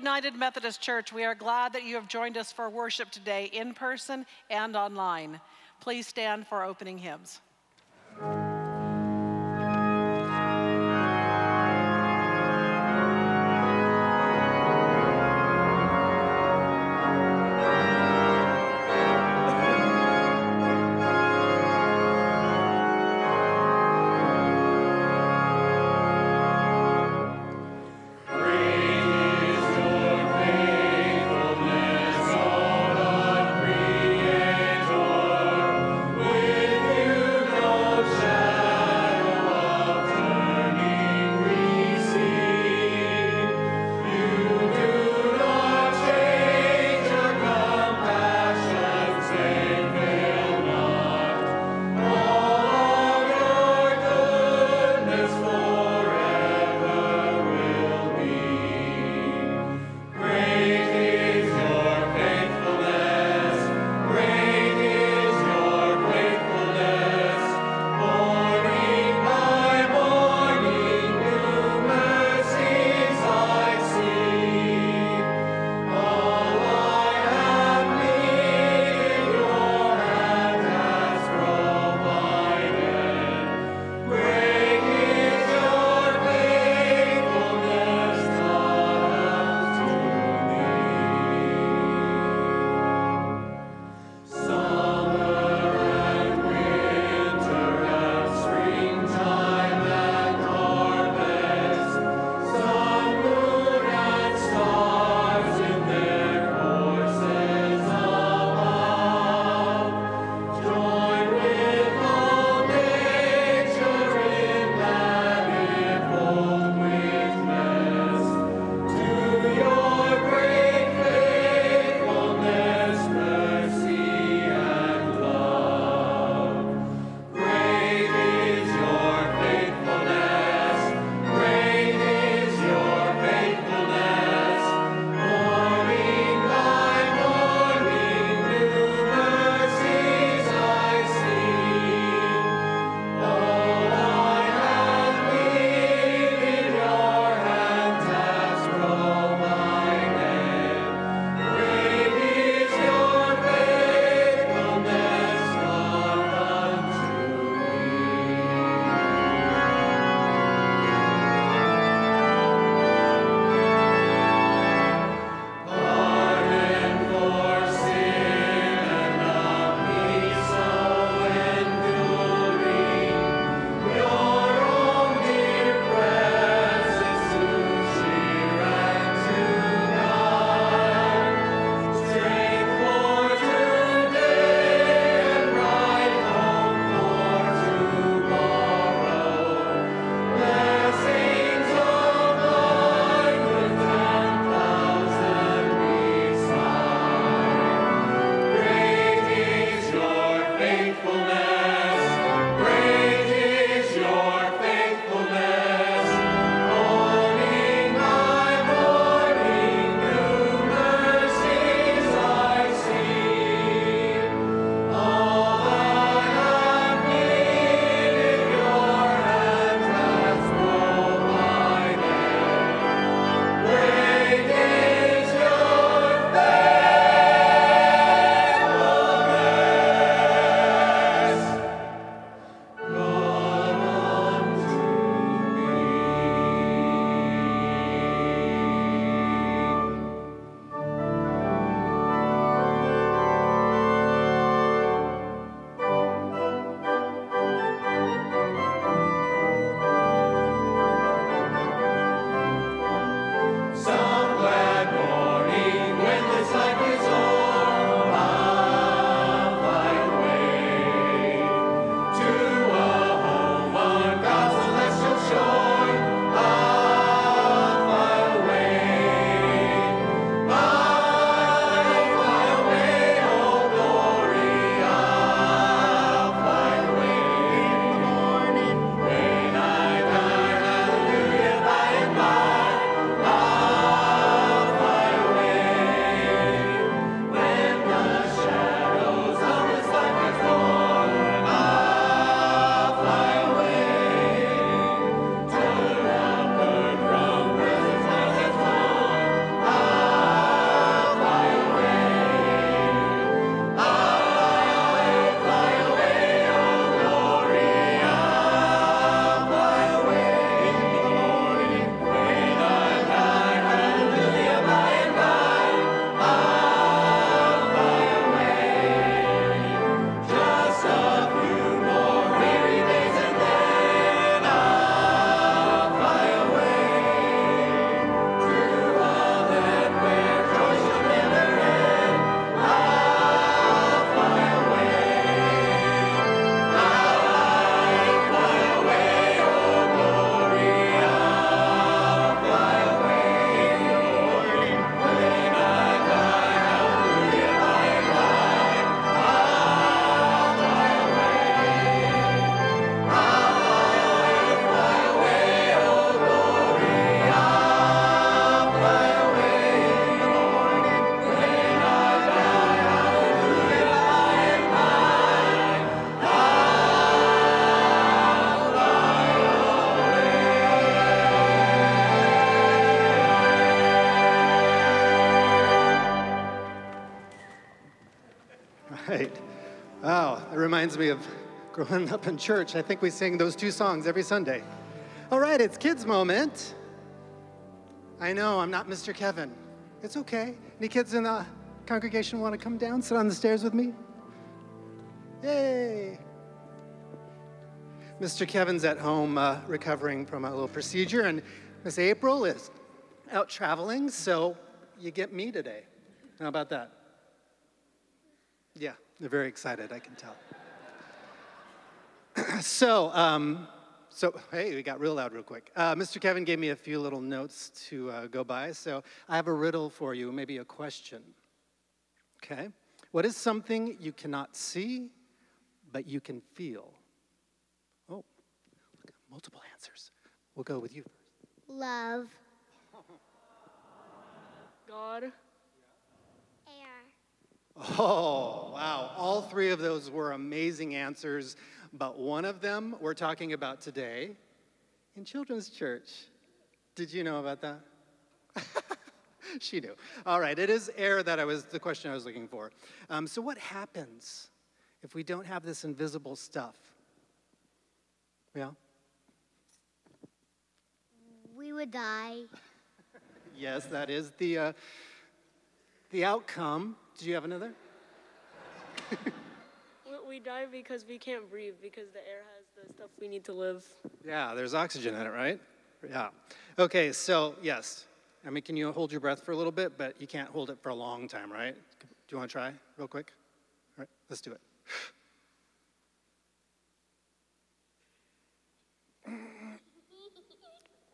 United Methodist Church. We are glad that you have joined us for worship today in person and online. Please stand for opening hymns. Me of growing up in church. I think we sing those two songs every Sunday. All right, it's kids' moment. I know I'm not Mr. Kevin. It's okay. Any kids in the congregation want to come down, sit on the stairs with me? Yay! Mr. Kevin's at home uh, recovering from a little procedure, and Miss April is out traveling, so you get me today. How about that? Yeah, they're very excited, I can tell. so, um, so, hey, we got real loud real quick. Uh, Mr. Kevin gave me a few little notes to uh, go by, so I have a riddle for you, maybe a question. Okay? What is something you cannot see, but you can feel? Oh, multiple answers. We'll go with you first. Love. God. Air. Oh, wow. All three of those were amazing answers, but one of them we're talking about today in Children's Church. Did you know about that? she knew. All right, it is air that I was the question I was looking for. Um, so, what happens if we don't have this invisible stuff? Yeah? We would die. Yes, that is the, uh, the outcome. Did you have another? We- die because we can't breathe because the air has the stuff we need to live. Yeah, there's oxygen in it, right? Yeah. Okay, so yes. I mean, can you hold your breath for a little bit, but you can't hold it for a long time, right? Do you want to try real quick? All right, let's do it.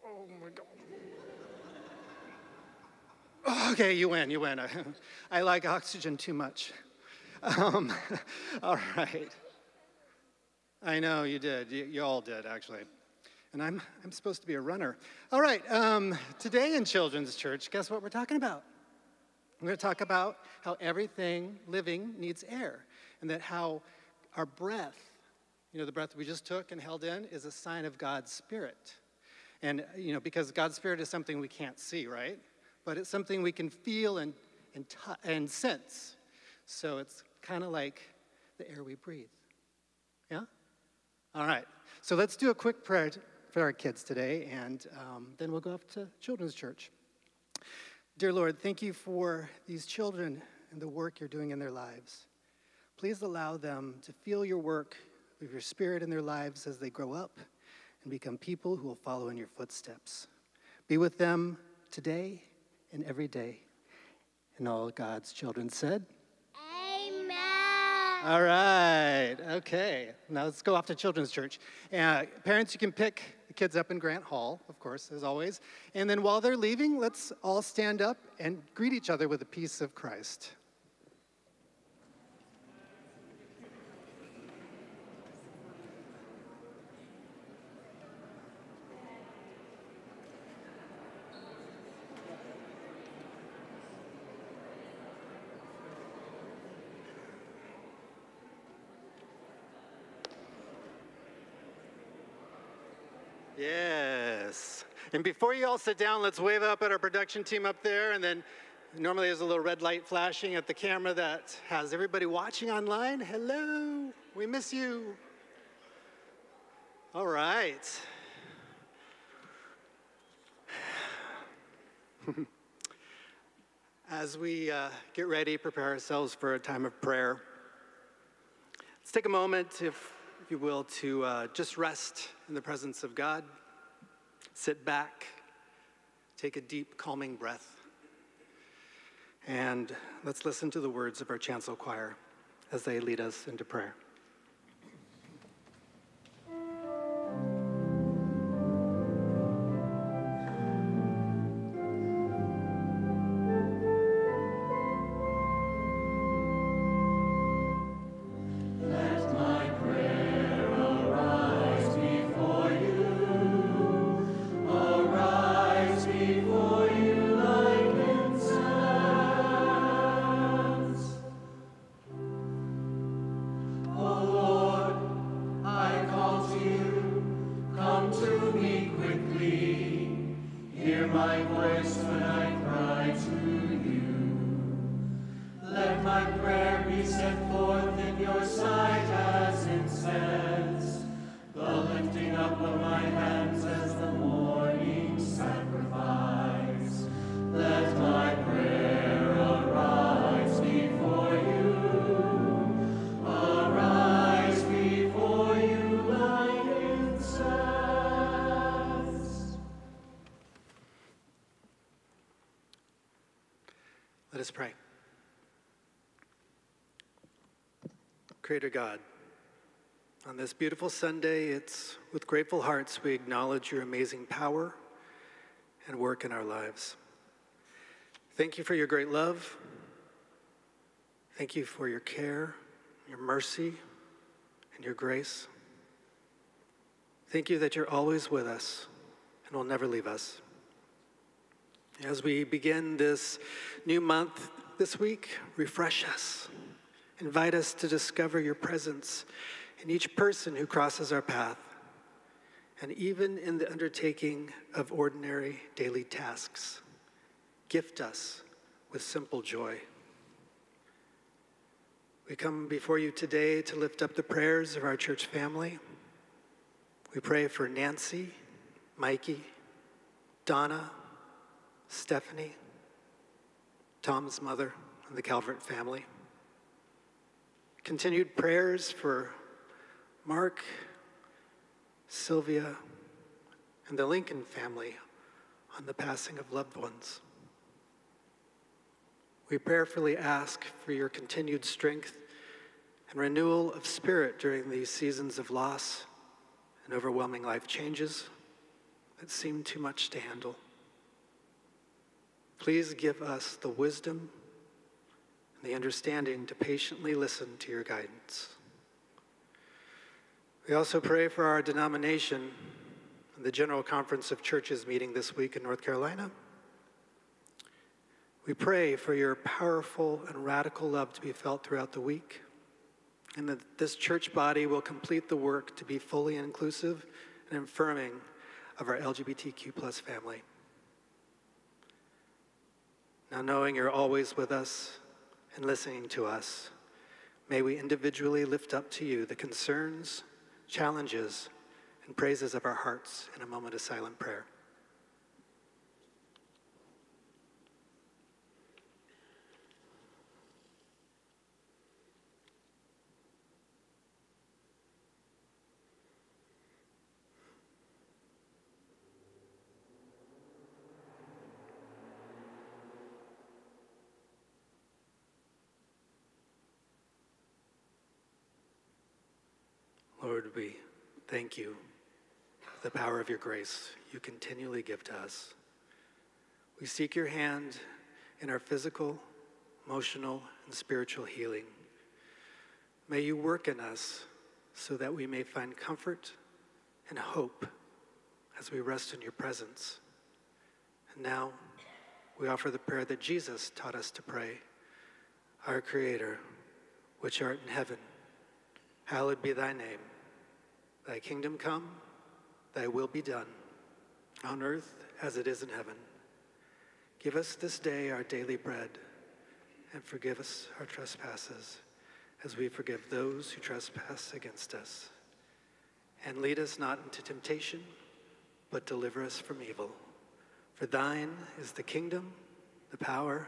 Oh my God. Okay, you win, you win. I like oxygen too much. Um, all right. I know you did. You, you all did, actually. And I'm, I'm supposed to be a runner. All right, um, today in Children's Church, guess what we're talking about? We're going to talk about how everything living needs air, and that how our breath, you know, the breath we just took and held in, is a sign of God's Spirit. And, you know, because God's Spirit is something we can't see, right? But it's something we can feel and, and, t- and sense. So it's kind of like the air we breathe. Yeah? All right. So let's do a quick prayer for our kids today, and um, then we'll go off to Children's Church. Dear Lord, thank you for these children and the work you're doing in their lives. Please allow them to feel your work of your spirit in their lives as they grow up and become people who will follow in your footsteps. Be with them today and every day. And all God's children said. All right, okay. Now let's go off to Children's Church. Uh, parents, you can pick the kids up in Grant Hall, of course, as always. And then while they're leaving, let's all stand up and greet each other with a peace of Christ. Yes. And before you all sit down, let's wave up at our production team up there. And then normally there's a little red light flashing at the camera that has everybody watching online. Hello, we miss you. All right. As we uh, get ready, prepare ourselves for a time of prayer, let's take a moment, if, you will, to uh, just rest in the presence of God. Sit back, take a deep, calming breath, and let's listen to the words of our chancel choir as they lead us into prayer. Creator God, on this beautiful Sunday, it's with grateful hearts we acknowledge your amazing power and work in our lives. Thank you for your great love. Thank you for your care, your mercy, and your grace. Thank you that you're always with us and will never leave us. As we begin this new month this week, refresh us. Invite us to discover your presence in each person who crosses our path, and even in the undertaking of ordinary daily tasks. Gift us with simple joy. We come before you today to lift up the prayers of our church family. We pray for Nancy, Mikey, Donna, Stephanie, Tom's mother, and the Calvert family. Continued prayers for Mark, Sylvia, and the Lincoln family on the passing of loved ones. We prayerfully ask for your continued strength and renewal of spirit during these seasons of loss and overwhelming life changes that seem too much to handle. Please give us the wisdom the understanding to patiently listen to your guidance. We also pray for our denomination the General Conference of Churches meeting this week in North Carolina. We pray for your powerful and radical love to be felt throughout the week, and that this church body will complete the work to be fully inclusive and affirming of our LGBTQ plus family. Now, knowing you're always with us and listening to us, may we individually lift up to you the concerns, challenges, and praises of our hearts in a moment of silent prayer. Lord, we thank you for the power of your grace you continually give to us. We seek your hand in our physical, emotional, and spiritual healing. May you work in us so that we may find comfort and hope as we rest in your presence. And now we offer the prayer that Jesus taught us to pray Our Creator, which art in heaven, hallowed be thy name. Thy kingdom come, thy will be done, on earth as it is in heaven. Give us this day our daily bread, and forgive us our trespasses, as we forgive those who trespass against us. And lead us not into temptation, but deliver us from evil. For thine is the kingdom, the power,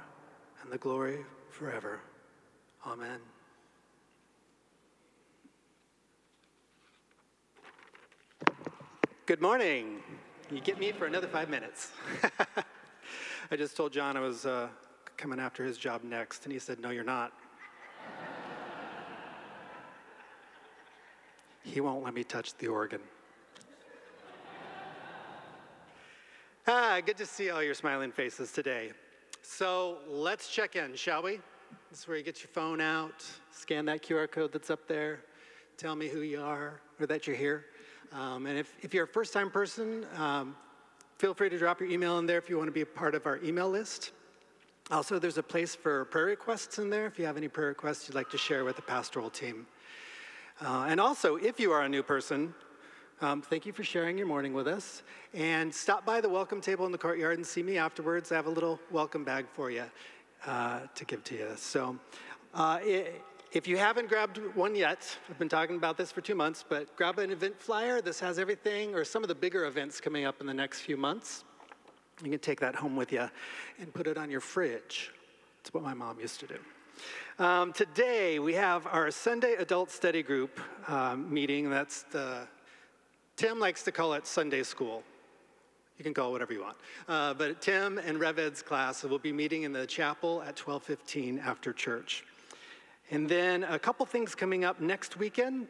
and the glory forever. Amen. Good morning. You get me for another five minutes. I just told John I was uh, coming after his job next, and he said, No, you're not. he won't let me touch the organ. ah, good to see all your smiling faces today. So let's check in, shall we? This is where you get your phone out, scan that QR code that's up there, tell me who you are or that you're here. Um, and if, if you're a first time person, um, feel free to drop your email in there if you want to be a part of our email list. Also, there's a place for prayer requests in there if you have any prayer requests you'd like to share with the pastoral team. Uh, and also, if you are a new person, um, thank you for sharing your morning with us. And stop by the welcome table in the courtyard and see me afterwards. I have a little welcome bag for you uh, to give to you. So, uh, it, if you haven't grabbed one yet, I've been talking about this for two months, but grab an event flyer. This has everything, or some of the bigger events coming up in the next few months. You can take that home with you and put it on your fridge. That's what my mom used to do. Um, today, we have our Sunday Adult Study Group um, meeting. That's the, Tim likes to call it Sunday School. You can call it whatever you want. Uh, but Tim and Reved's class will be meeting in the chapel at 12:15 after church. And then a couple things coming up next weekend.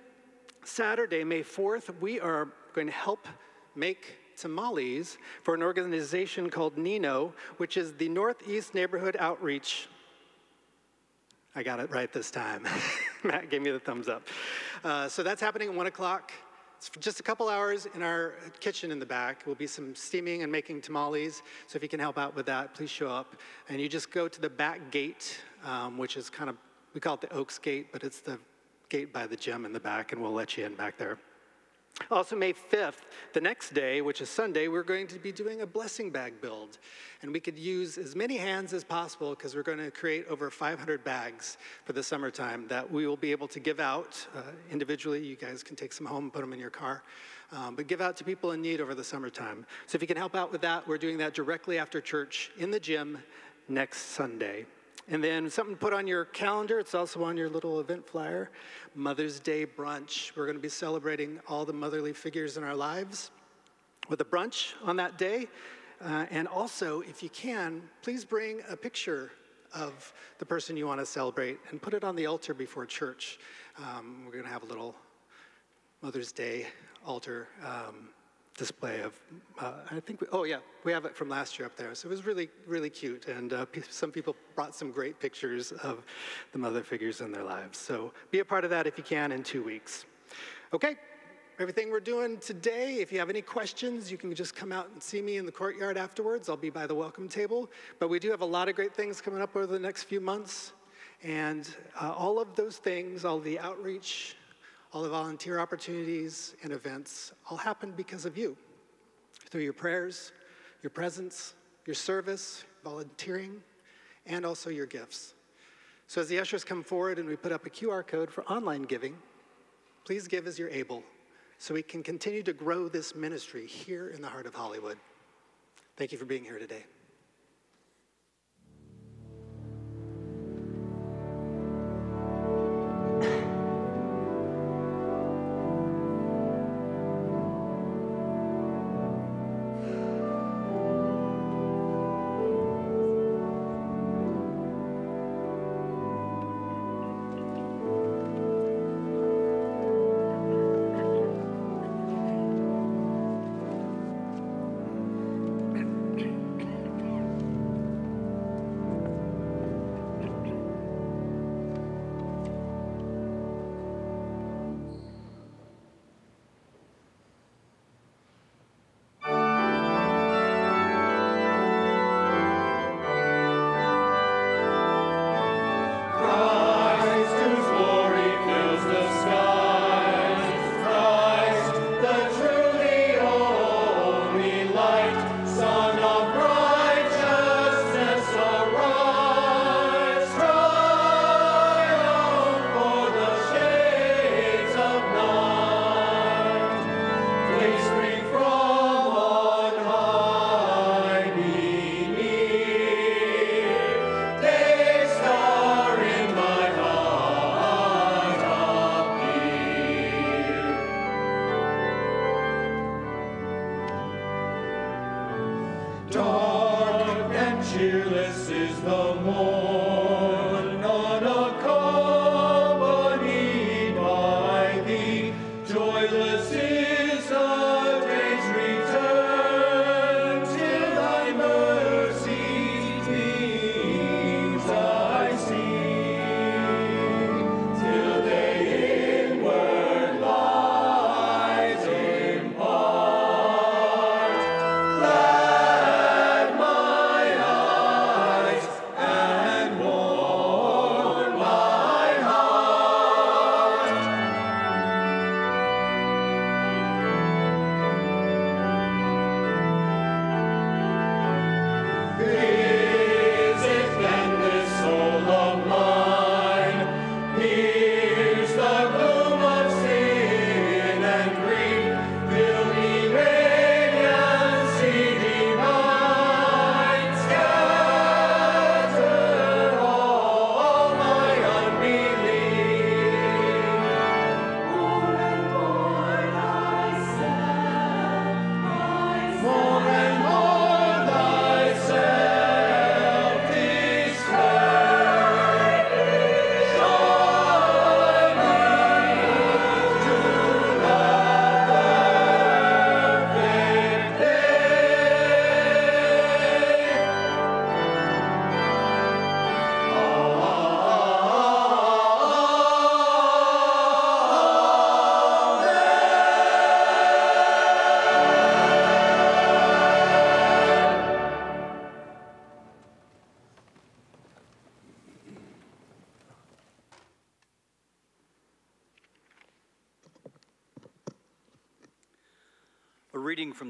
Saturday, May 4th, we are going to help make tamales for an organization called Nino, which is the Northeast Neighborhood Outreach. I got it right this time. Matt gave me the thumbs up. Uh, so that's happening at 1 o'clock. It's just a couple hours in our kitchen in the back. Will be some steaming and making tamales. So if you can help out with that, please show up. And you just go to the back gate, um, which is kind of we call it the Oaks Gate, but it's the gate by the gym in the back, and we'll let you in back there. Also, May 5th, the next day, which is Sunday, we're going to be doing a blessing bag build. And we could use as many hands as possible because we're going to create over 500 bags for the summertime that we will be able to give out uh, individually. You guys can take some home and put them in your car. Um, but give out to people in need over the summertime. So if you can help out with that, we're doing that directly after church in the gym next Sunday. And then something to put on your calendar, it's also on your little event flyer Mother's Day brunch. We're going to be celebrating all the motherly figures in our lives with a brunch on that day. Uh, and also, if you can, please bring a picture of the person you want to celebrate and put it on the altar before church. Um, we're going to have a little Mother's Day altar. Um, display of, uh, I think, we, oh yeah, we have it from last year up there. So it was really, really cute. And uh, some people brought some great pictures of the mother figures in their lives. So be a part of that if you can in two weeks. Okay, everything we're doing today. If you have any questions, you can just come out and see me in the courtyard afterwards. I'll be by the welcome table. But we do have a lot of great things coming up over the next few months. And uh, all of those things, all the outreach, all the volunteer opportunities and events all happen because of you through your prayers, your presence, your service, volunteering, and also your gifts. So, as the ushers come forward and we put up a QR code for online giving, please give as you're able so we can continue to grow this ministry here in the heart of Hollywood. Thank you for being here today.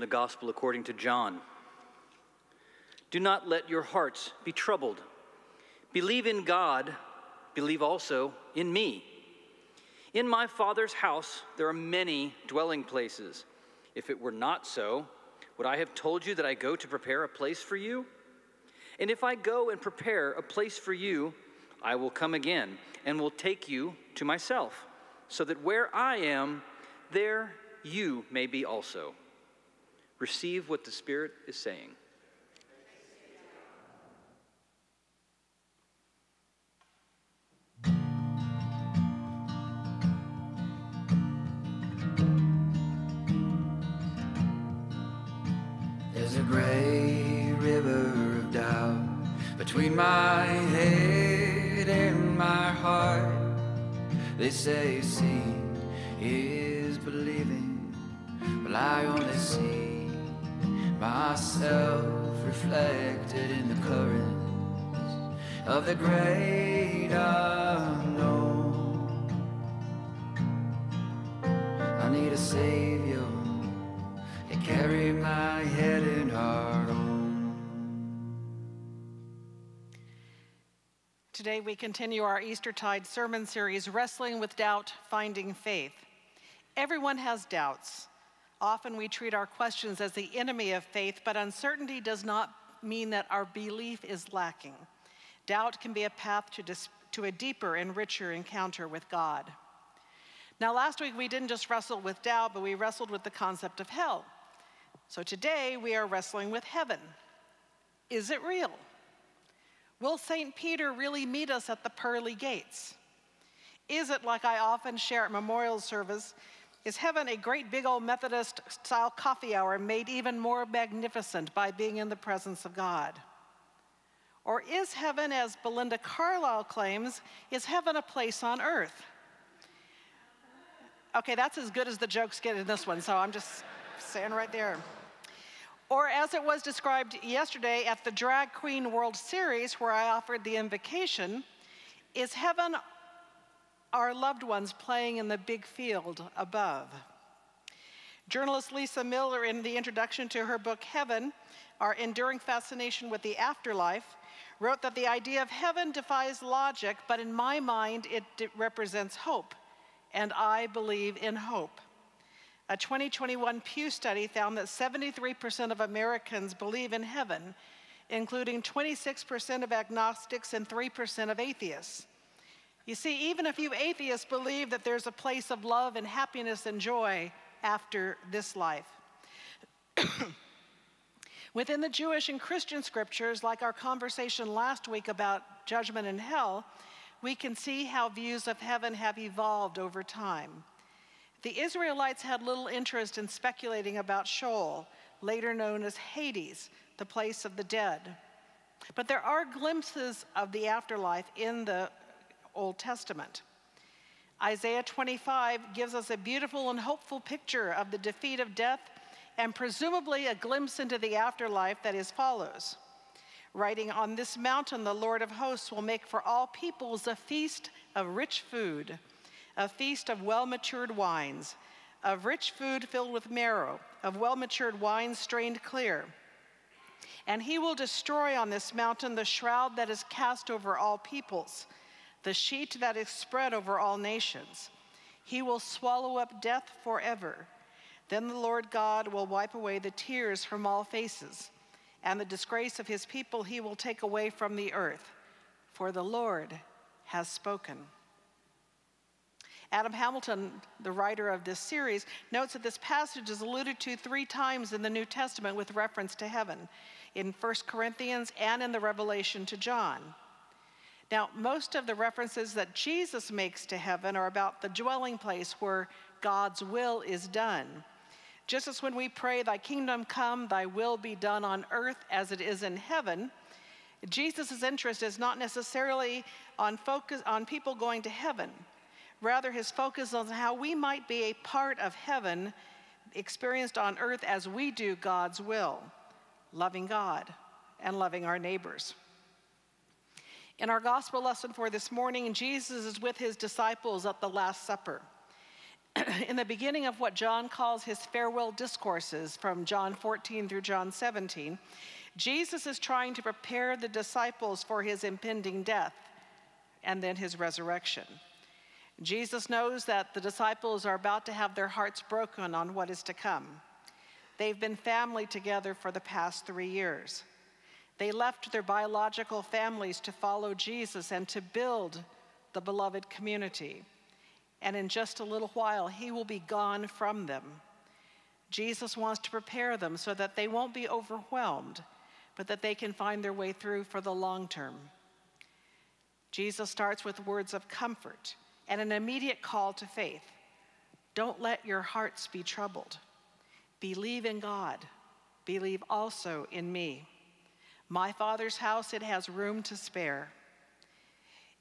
The Gospel according to John. Do not let your hearts be troubled. Believe in God, believe also in me. In my Father's house there are many dwelling places. If it were not so, would I have told you that I go to prepare a place for you? And if I go and prepare a place for you, I will come again and will take you to myself, so that where I am, there you may be also. Receive what the Spirit is saying. There's a gray river of doubt between my head and my heart. They say seeing is believing, but I only see myself reflected in the currents of the great unknown. I need a savior to carry my head and heart on. Today we continue our Eastertide sermon series, Wrestling with Doubt, Finding Faith. Everyone has doubts. Often we treat our questions as the enemy of faith, but uncertainty does not mean that our belief is lacking. Doubt can be a path to, dis- to a deeper and richer encounter with God. Now, last week we didn't just wrestle with doubt, but we wrestled with the concept of hell. So today we are wrestling with heaven. Is it real? Will St. Peter really meet us at the pearly gates? Is it like I often share at memorial service? Is heaven a great big old Methodist style coffee hour made even more magnificent by being in the presence of God? Or is heaven, as Belinda Carlisle claims, is heaven a place on earth? Okay, that's as good as the jokes get in this one, so I'm just saying right there. Or as it was described yesterday at the Drag Queen World Series, where I offered the invocation, is heaven our loved ones playing in the big field above? Journalist Lisa Miller, in the introduction to her book Heaven, Our Enduring Fascination with the Afterlife, wrote that the idea of heaven defies logic, but in my mind, it represents hope, and I believe in hope. A 2021 Pew study found that 73% of Americans believe in heaven, including 26% of agnostics and 3% of atheists. You see, even a few atheists believe that there's a place of love and happiness and joy after this life. Within the Jewish and Christian scriptures, like our conversation last week about judgment and hell, we can see how views of heaven have evolved over time. The Israelites had little interest in speculating about Sheol, later known as Hades, the place of the dead. But there are glimpses of the afterlife in the Old Testament. Isaiah 25 gives us a beautiful and hopeful picture of the defeat of death and presumably a glimpse into the afterlife that is follows. Writing, On this mountain, the Lord of hosts will make for all peoples a feast of rich food, a feast of well matured wines, of rich food filled with marrow, of well matured wines strained clear. And he will destroy on this mountain the shroud that is cast over all peoples, the sheet that is spread over all nations. He will swallow up death forever. Then the Lord God will wipe away the tears from all faces, and the disgrace of his people he will take away from the earth, for the Lord has spoken. Adam Hamilton, the writer of this series, notes that this passage is alluded to three times in the New Testament with reference to heaven in 1 Corinthians and in the Revelation to John. Now, most of the references that Jesus makes to heaven are about the dwelling place where God's will is done. Just as when we pray, Thy kingdom come, Thy will be done on earth as it is in heaven, Jesus' interest is not necessarily on focus on people going to heaven. Rather, his focus is on how we might be a part of heaven experienced on earth as we do God's will, loving God and loving our neighbors. In our gospel lesson for this morning, Jesus is with his disciples at the Last Supper. in the beginning of what John calls his farewell discourses from John 14 through John 17, Jesus is trying to prepare the disciples for his impending death and then his resurrection. Jesus knows that the disciples are about to have their hearts broken on what is to come. They've been family together for the past three years. They left their biological families to follow Jesus and to build the beloved community. And in just a little while, he will be gone from them. Jesus wants to prepare them so that they won't be overwhelmed, but that they can find their way through for the long term. Jesus starts with words of comfort and an immediate call to faith. Don't let your hearts be troubled. Believe in God. Believe also in me. My Father's house, it has room to spare.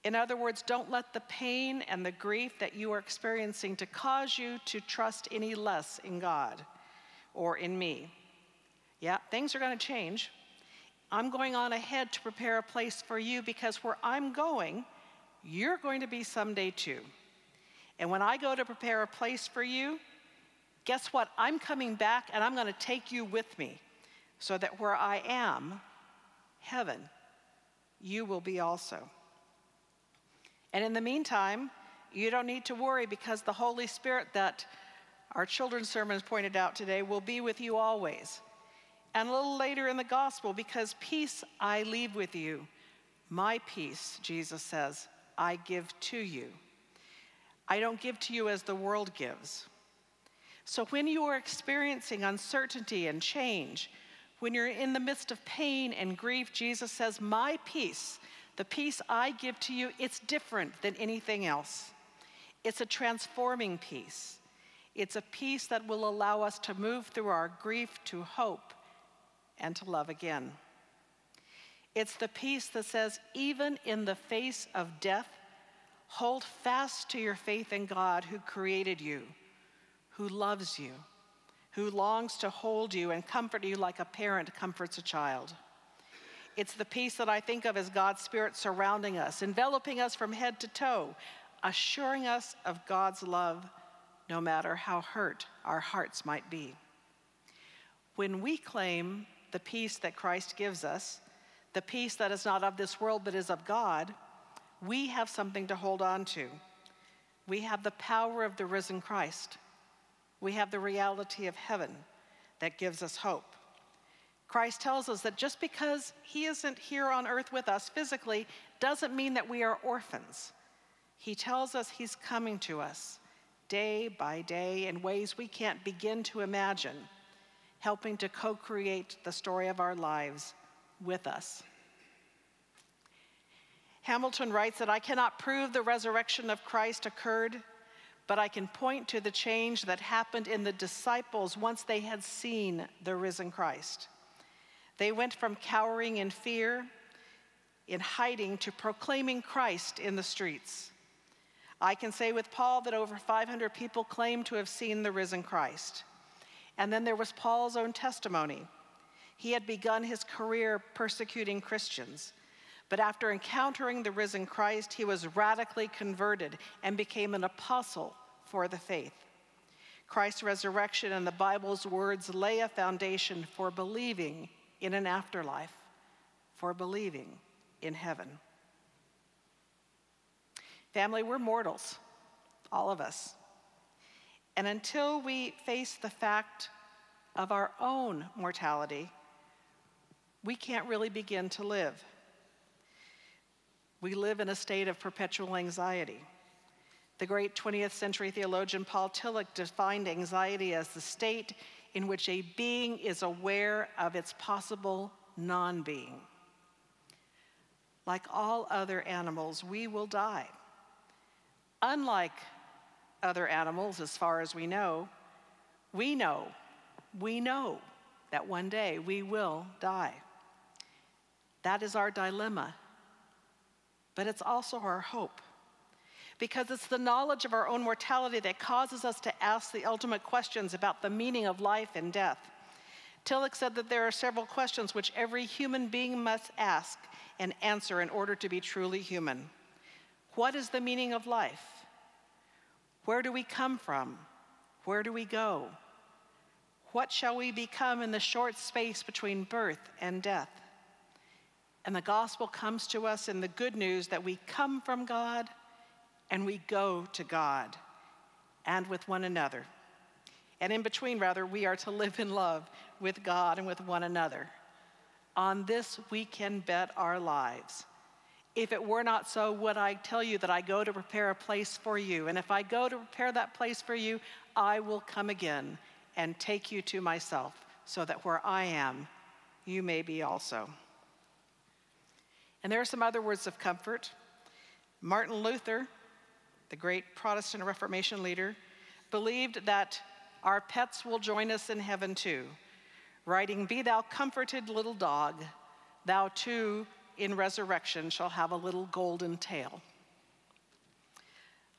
In other words, don't let the pain and the grief that you are experiencing to cause you to trust any less in God or in me. Yeah, things are going to change. I'm going on ahead to prepare a place for you because where I'm going, you're going to be someday too. And when I go to prepare a place for you, guess what? I'm coming back and I'm going to take you with me so that where I am, heaven, you will be also. And in the meantime, you don't need to worry because the Holy Spirit that our children's sermons pointed out today will be with you always. And a little later in the gospel, because peace I leave with you, my peace, Jesus says, I give to you. I don't give to you as the world gives. So when you are experiencing uncertainty and change, when you're in the midst of pain and grief, Jesus says, My peace, the peace I give to you, it's different than anything else. It's a transforming peace. It's a peace that will allow us to move through our grief to hope and to love again. It's the peace that says, even in the face of death, hold fast to your faith in God who created you, who loves you, who longs to hold you and comfort you like a parent comforts a child. It's the peace that I think of as God's Spirit surrounding us, enveloping us from head to toe, assuring us of God's love no matter how hurt our hearts might be. When we claim the peace that Christ gives us, the peace that is not of this world but is of God, we have something to hold on to. We have the power of the risen Christ. We have the reality of heaven that gives us hope. Christ tells us that just because he isn't here on earth with us physically doesn't mean that we are orphans. He tells us he's coming to us day by day in ways we can't begin to imagine, helping to co create the story of our lives with us. Hamilton writes that I cannot prove the resurrection of Christ occurred, but I can point to the change that happened in the disciples once they had seen the risen Christ. They went from cowering in fear, in hiding, to proclaiming Christ in the streets. I can say with Paul that over 500 people claim to have seen the risen Christ. And then there was Paul's own testimony. He had begun his career persecuting Christians. But after encountering the risen Christ, he was radically converted and became an apostle for the faith. Christ's resurrection and the Bible's words lay a foundation for believing in an afterlife, for believing in heaven. Family, we're mortals, all of us. And until we face the fact of our own mortality, we can't really begin to live. We live in a state of perpetual anxiety. The great 20th century theologian Paul Tillich defined anxiety as the state in which a being is aware of its possible non being. Like all other animals, we will die. Unlike other animals, as far as we know, we know, we know that one day we will die. That is our dilemma, but it's also our hope. Because it's the knowledge of our own mortality that causes us to ask the ultimate questions about the meaning of life and death. Tillich said that there are several questions which every human being must ask and answer in order to be truly human. What is the meaning of life? Where do we come from? Where do we go? What shall we become in the short space between birth and death? And the gospel comes to us in the good news that we come from God and we go to God and with one another. And in between, rather, we are to live in love with God and with one another. On this, we can bet our lives. If it were not so, would I tell you that I go to prepare a place for you? And if I go to prepare that place for you, I will come again and take you to myself, so that where I am, you may be also. And there are some other words of comfort. Martin Luther, the great Protestant Reformation leader, believed that our pets will join us in heaven too, writing, Be thou comforted, little dog, thou too in resurrection shall have a little golden tail.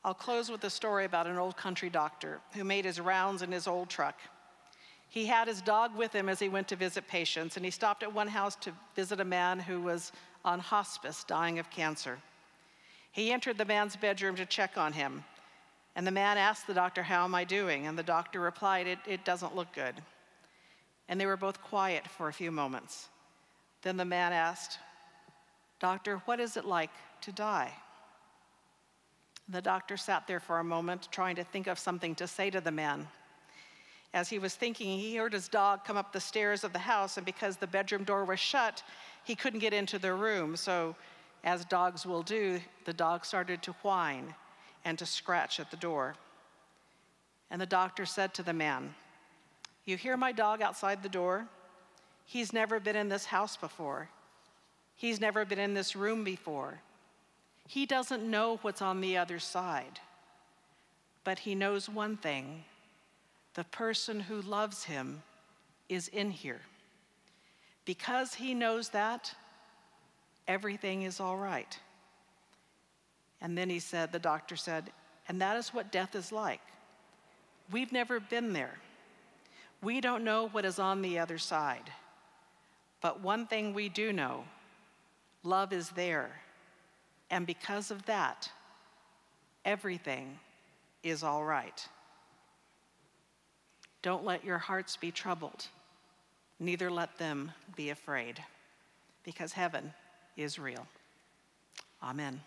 I'll close with a story about an old country doctor who made his rounds in his old truck. He had his dog with him as he went to visit patients, and he stopped at one house to visit a man who was on hospice dying of cancer. He entered the man's bedroom to check on him, and the man asked the doctor, How am I doing? And the doctor replied, It, it doesn't look good. And they were both quiet for a few moments. Then the man asked, Doctor, what is it like to die? The doctor sat there for a moment, trying to think of something to say to the man. As he was thinking, he heard his dog come up the stairs of the house, and because the bedroom door was shut, he couldn't get into their room. So, as dogs will do, the dog started to whine and to scratch at the door. And the doctor said to the man, You hear my dog outside the door? He's never been in this house before. He's never been in this room before. He doesn't know what's on the other side. But he knows one thing the person who loves him is in here. Because he knows that, everything is all right. And then he said, the doctor said, and that is what death is like. We've never been there. We don't know what is on the other side. But one thing we do know love is there. And because of that, everything is all right. Don't let your hearts be troubled, neither let them be afraid, because heaven is real. Amen.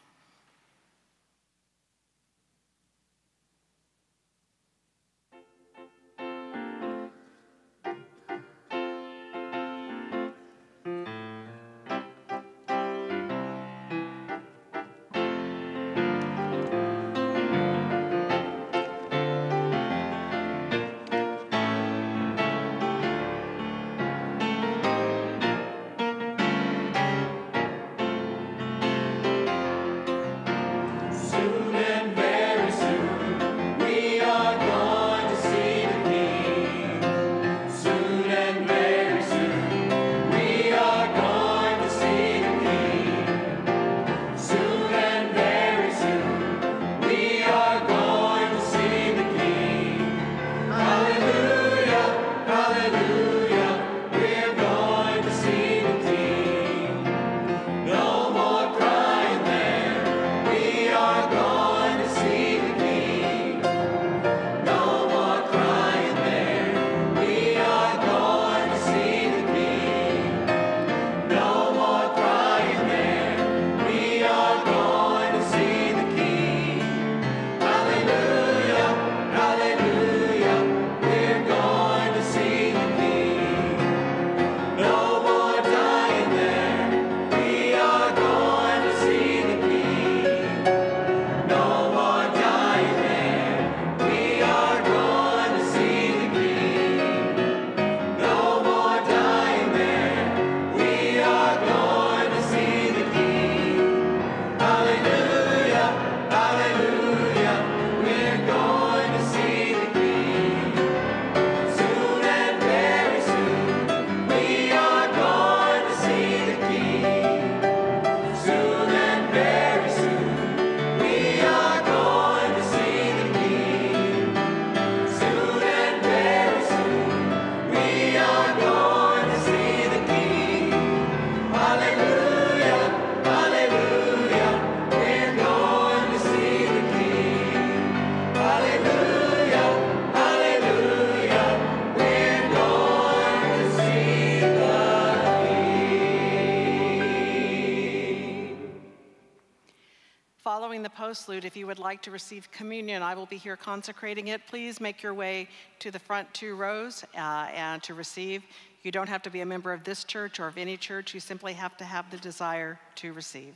Postlude, if you would like to receive communion, I will be here consecrating it. Please make your way to the front two rows uh, and to receive. You don't have to be a member of this church or of any church, you simply have to have the desire to receive.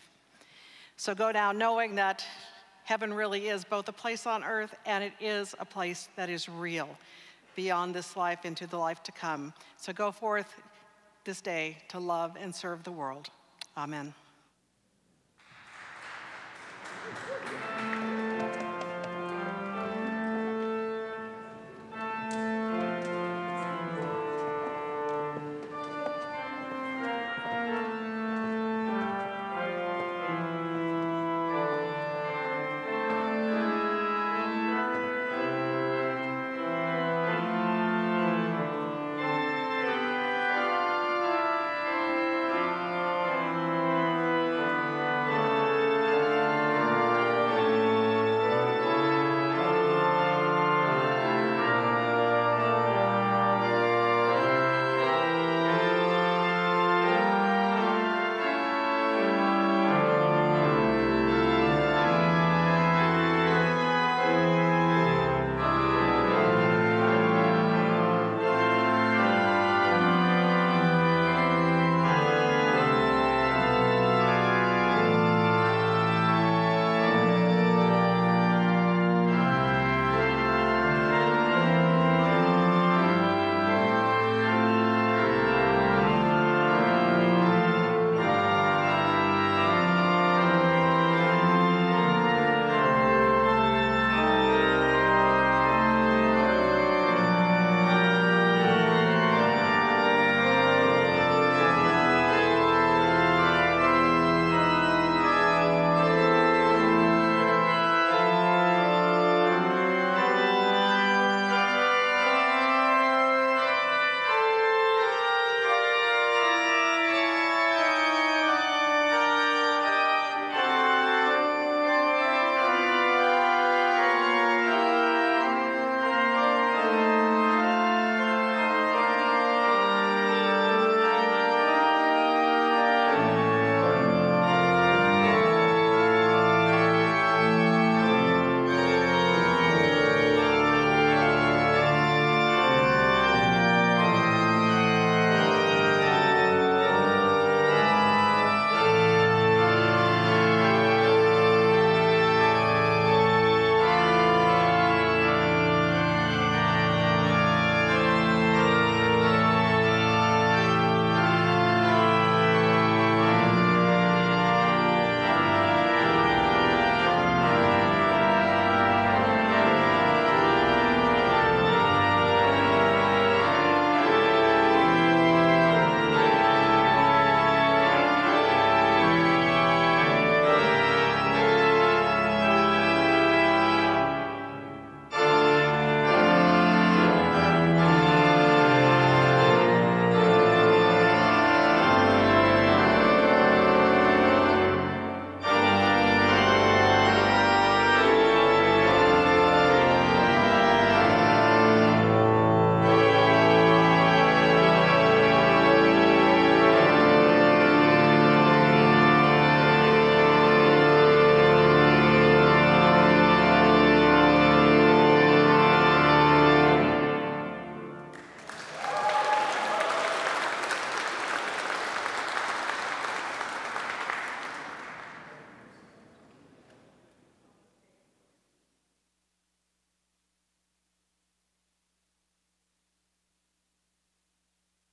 So go down knowing that heaven really is both a place on earth and it is a place that is real beyond this life into the life to come. So go forth this day to love and serve the world. Amen. Thank you.